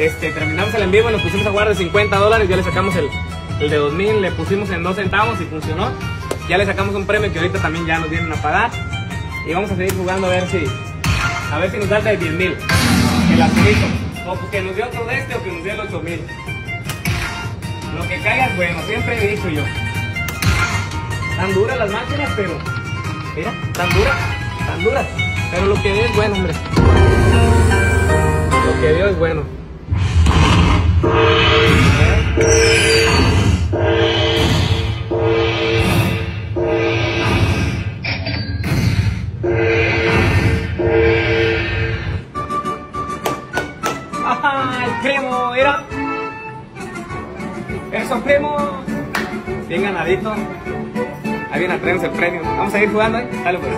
Este, terminamos el en vivo, nos pusimos a jugar de 50 dólares, ya le sacamos el, el de 2000, le pusimos en 2 centavos y funcionó. Ya le sacamos un premio que ahorita también ya nos vienen a pagar. Y vamos a seguir jugando a ver si, a ver si nos da el de 10 mil, el azulito. O que nos dio otro de este o que nos dio el 8000. Lo que caiga es bueno, siempre he dicho yo. Tan duras las máquinas, pero. Mira, tan duras, tan duras. Pero lo que dio es bueno, hombre. Lo que dio es bueno. Eso, primo. Bien ganadito. Ahí viene a traernos el premio. Vamos a ir jugando, ¿eh? Dale, pues.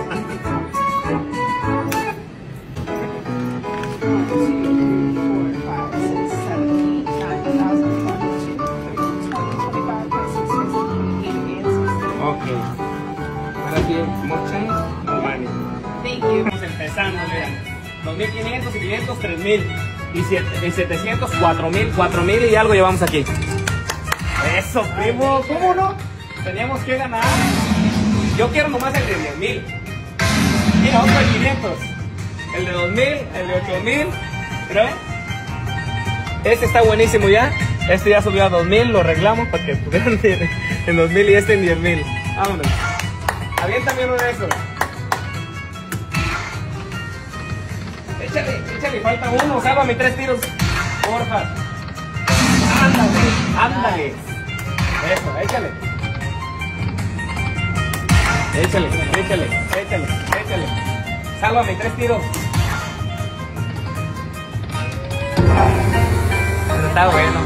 Ok. Ahora sí, more money. Thank you. Estamos empezando, vean. 2500 y 500, 3000. Y siete- y 700, 4000, 4000 y algo llevamos aquí. Eso, primo, ¿cómo no? Teníamos que ganar. Yo quiero nomás el de 10000. Mira, otro de 500. El de 2000, el de 8000. ¿Pero? Este está buenísimo ya. Este ya subió a 2000, lo arreglamos para que pudieran ir en 2000 y este en 10000. Vámonos. Aviéntame uno de esos. Échale, échale, falta uno, sálvame tres tiros. Porfa. Ándale, ándale. Eso, échale. Échale, échale, échale, échale. Sálvame tres tiros. Está bueno.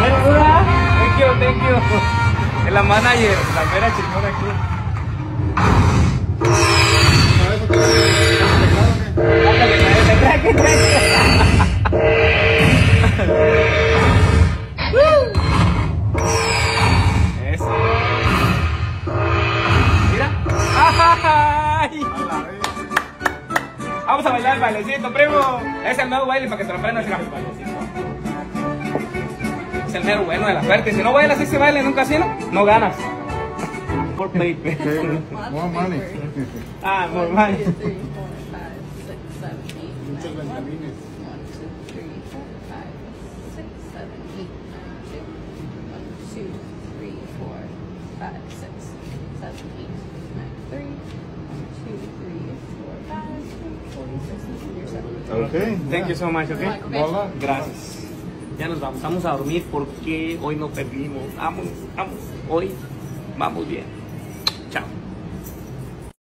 Thank you, thank you. Es la manager, la mera chingona aquí. Vamos a bailar el bailecito, primo. Es el nuevo baile para que te lo aprendas. Es el mero bueno de la suerte. Si no bailas ese baile en un casino, no ganas. Por play. More money. ah, normal. Muchos benjamines. Okay. Thank you so much, okay? Hola. Gracias. Ya nos vamos, vamos a dormir porque hoy no perdimos. Vamos, vamos. Hoy vamos bien. Chao.